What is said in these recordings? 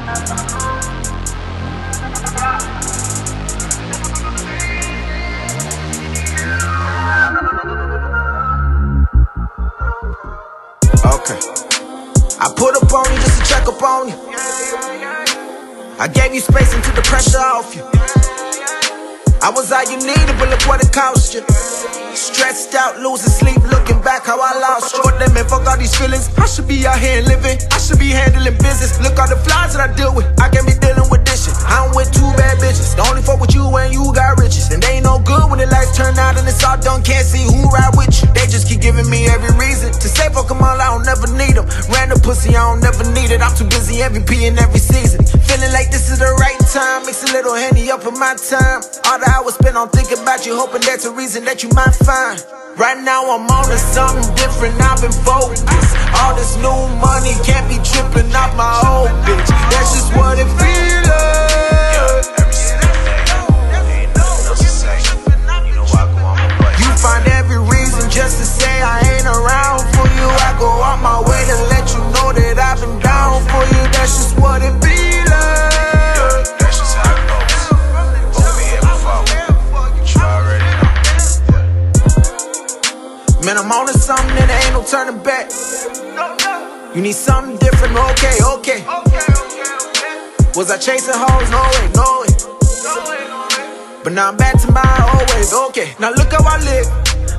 Okay. I put up on you just to check up on you. I gave you space and took the pressure off you. I was all you needed, but look what it cost you. Stressed out, losing sleep, looking back how I lost you. But then, man, fuck all these feelings. I should be out here living. I should be handling business. Look all the flies that I deal with. I can't be dealing with this shit. I'm with two bad bitches. The only fuck with you when you got riches. And they ain't no good when the lights turn out and it's all done. Can't see who ride with you. They just keep giving me every reason to say fuck them all. I don't never need them. Random pussy, I don't never need it. I'm too busy every P in every season. Time. Mix a little henny up in my time. All the hours spent on thinking about you, hoping that's a reason that you might find. Right now I'm on to something different. I've been focused. All this new money can't be tripping off my old bitch. That's just what it feel back. You need something different, okay, okay. Was I chasing hoes? No way, no way. But now I'm back to my old ways, okay. Now look how I live.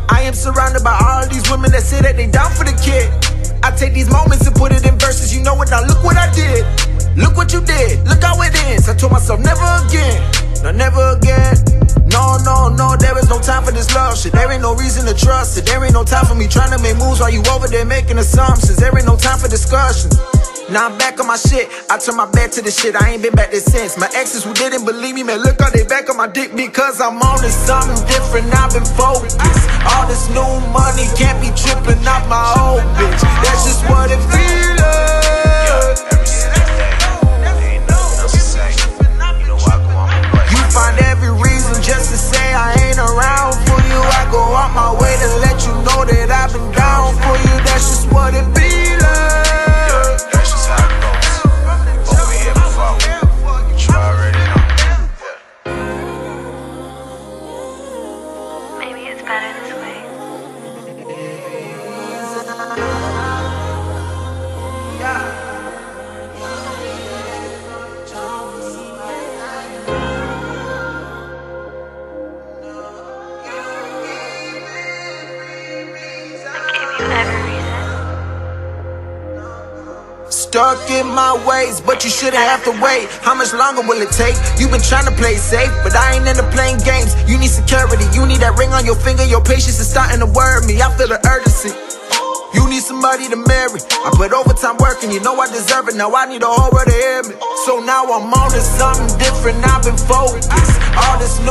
I am surrounded by all these women that say that they down for the kid. I take these moments and put it in verses, you know what? Now look what I did. Look what you did. Look how it ends. I told myself never again. No, never again. Shit. There ain't no reason to trust it. There ain't no time for me trying to make moves while you over there making assumptions. There ain't no time for discussion. Now I'm back on my shit. I turn my back to the shit. I ain't been back there since. My exes who didn't believe me, man, look how they back on my dick because I'm on to something different. I've been focused. All this new money can't be tripping off my old bitch. That's just what it feels like. Stuck in my ways, but you shouldn't have to wait. How much longer will it take? You've been trying to play safe, but I ain't into playing games. You need security, you need that ring on your finger. Your patience is starting to worry me. I feel the urgency. You need somebody to marry. I put overtime working, you know I deserve it. Now I need a whole world to hear me. So now I'm on to something different. I've been focused. All this new